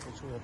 最初やっ。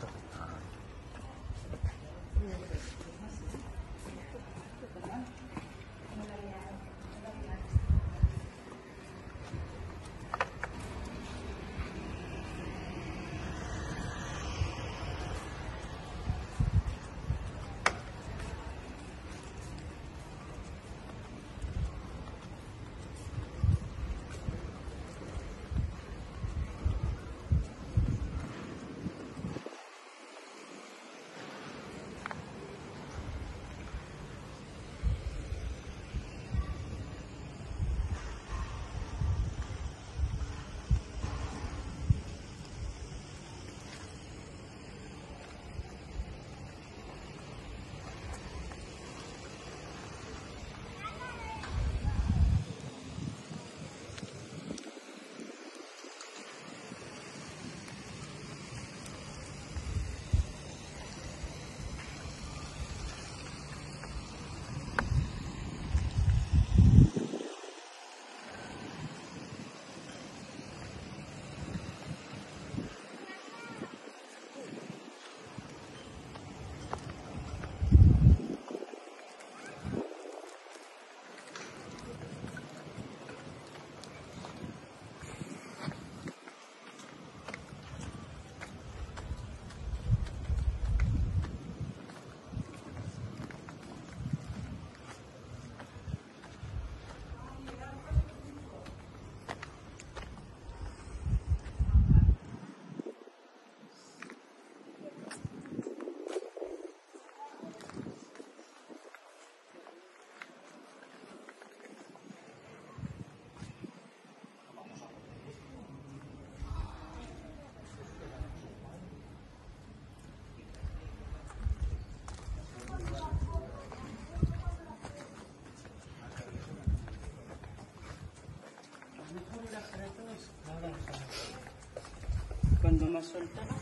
Más suelta.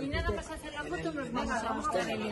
Y nada más hacer la foto nos vamos a mostrar el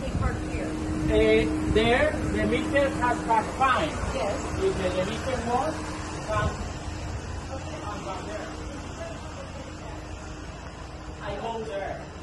can here? Uh, there, the meter has passed fine. Yes. If the, the meter was, come, come down there. I go there